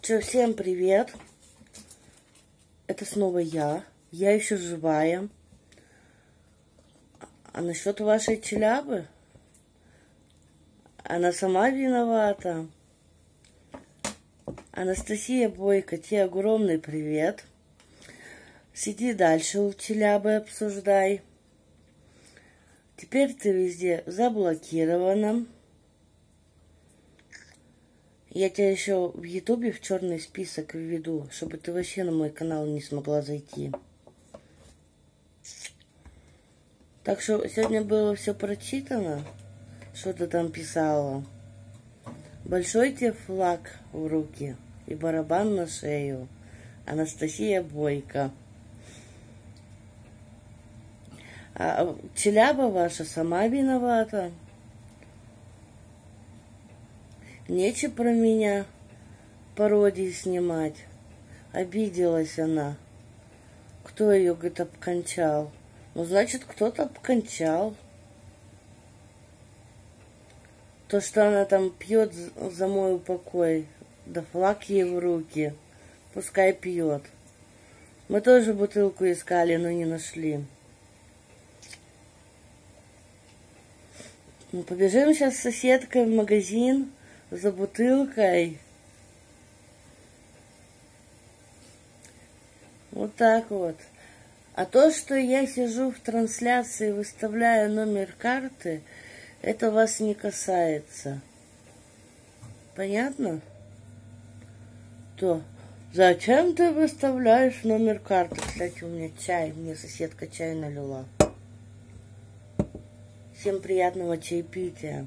Че, всем привет. Это снова я. Я еще живая. А насчет вашей челябы? Она сама виновата. Анастасия Бойко, тебе огромный привет. Сиди дальше у челябы, обсуждай. Теперь ты везде заблокирована. Я тебя еще в Ютубе в черный список введу, чтобы ты вообще на мой канал не смогла зайти. Так что сегодня было все прочитано, что ты там писала. Большой тебе флаг в руки и барабан на шею. Анастасия Бойко. А Челяба ваша сама виновата. Нечего про меня пародии снимать. Обиделась она. Кто ее, говорит, обкончал? Ну, значит, кто-то обкончал. То, что она там пьет за мой упокой, да флаг ей в руки, пускай пьет. Мы тоже бутылку искали, но не нашли. Ну, побежим сейчас с соседкой в магазин за бутылкой. Вот так вот. А то, что я сижу в трансляции, выставляю номер карты, это вас не касается. Понятно? То, зачем ты выставляешь номер карты? Кстати, у меня чай, мне соседка чай налила. Всем приятного чаепития.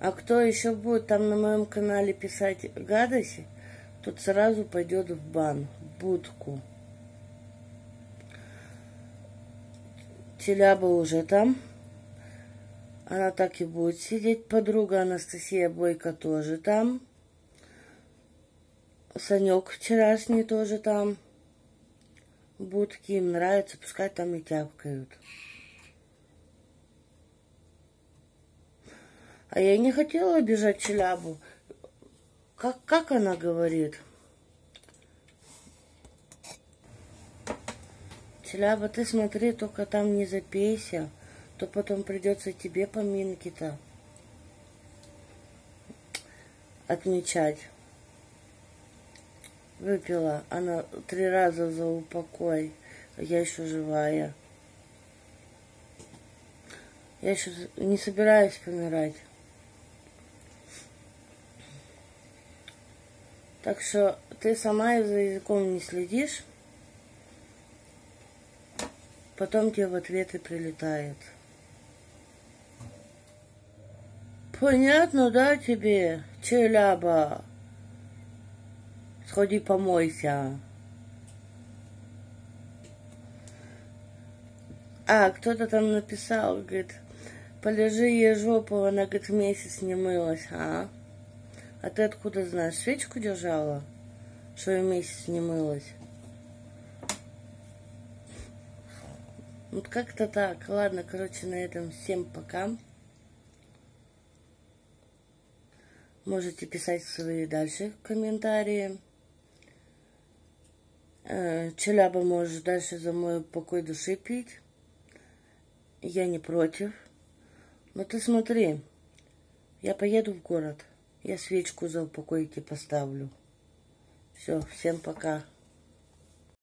А кто еще будет там на моем канале писать гадости, тот сразу пойдет в бан, в будку. Челяба уже там. Она так и будет сидеть. Подруга Анастасия Бойко тоже там. Санек вчерашний тоже там. Будки им нравится, пускай там и тяпкают. А я не хотела обижать Челябу. Как, как она говорит? Челяба, ты смотри, только там не запейся, то потом придется тебе поминки-то отмечать. Выпила она три раза за упокой, а я еще живая. Я еще не собираюсь помирать. Так что ты сама за языком не следишь, потом тебе в ответ и прилетает. Понятно, да, тебе, челяба? Сходи помойся. А, кто-то там написал, говорит, полежи ей жопу, она, говорит, месяц не мылась, а? А ты откуда знаешь? Свечку держала? Что я месяц не мылась? Вот как-то так. Ладно, короче, на этом всем пока. Можете писать свои дальше комментарии. Э, Челяба можешь дальше за мой покой души пить. Я не против. Но ты смотри, я поеду в город. Я свечку за упокойки поставлю. Все, всем пока.